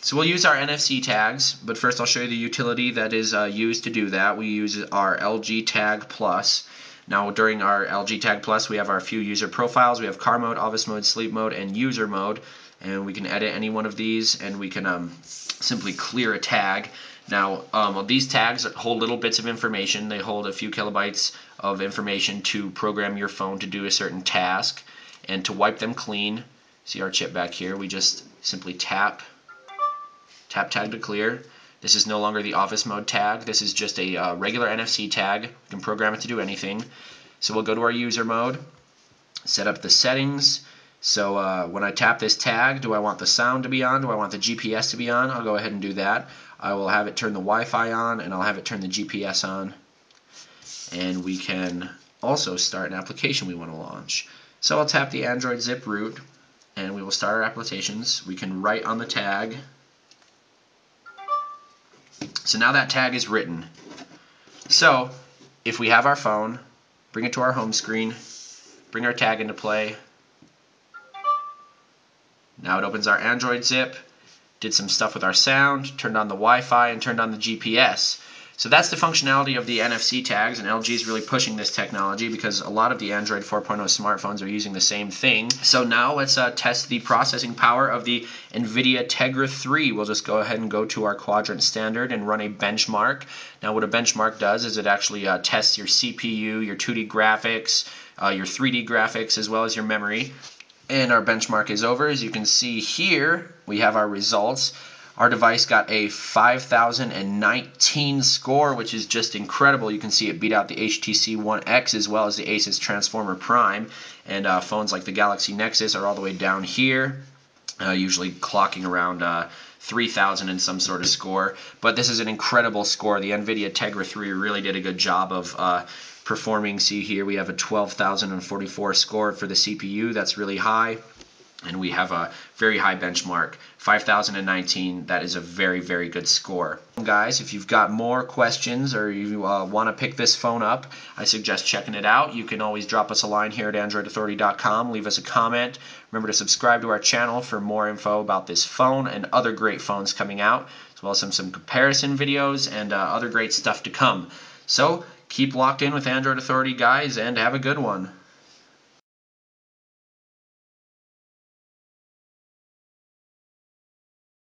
So we'll use our NFC tags, but first I'll show you the utility that is uh, used to do that. We use our LG Tag Plus. Now during our LG Tag Plus we have our few user profiles. We have car mode, office mode, sleep mode, and user mode. And we can edit any one of these and we can um, simply clear a tag. Now um, these tags hold little bits of information. They hold a few kilobytes of information to program your phone to do a certain task. And to wipe them clean, see our chip back here, we just simply tap Tap tag to clear. This is no longer the office mode tag. This is just a uh, regular NFC tag. We can program it to do anything. So we'll go to our user mode, set up the settings. So uh, when I tap this tag, do I want the sound to be on? Do I want the GPS to be on? I'll go ahead and do that. I will have it turn the Wi-Fi on and I'll have it turn the GPS on. And we can also start an application we want to launch. So I'll tap the AndroZip Root and we will start our applications. We can write on the tag so now that tag is written. So if we have our phone, bring it to our home screen, bring our tag into play. Now it opens our AndroZip, did some stuff with our sound, turned on the Wi-Fi, and turned on the GPS. So that's the functionality of the NFC tags, and LG is really pushing this technology because a lot of the Android 4.0 smartphones are using the same thing. So now let's uh, test the processing power of the NVIDIA Tegra 3. We'll just go ahead and go to our quadrant standard and run a benchmark. Now what a benchmark does is it actually uh, tests your CPU, your 2D graphics, uh, your 3D graphics, as well as your memory. And our benchmark is over. As you can see here, we have our results. Our device got a 5019 score, which is just incredible. You can see it beat out the HTC One X as well as the Asus Transformer Prime. And uh, phones like the Galaxy Nexus are all the way down here, uh, usually clocking around uh, 3000 in some sort of score. But this is an incredible score. The NVIDIA Tegra 3 really did a good job of uh, performing. See here, we have a 12,044 score for the CPU. That's really high and we have a very high benchmark. 5019 that is a very very good score. Guys if you've got more questions or you uh, want to pick this phone up I suggest checking it out. You can always drop us a line here at androidauthority.com leave us a comment. Remember to subscribe to our channel for more info about this phone and other great phones coming out as well as some, some comparison videos and uh, other great stuff to come. So keep locked in with Android Authority guys and have a good one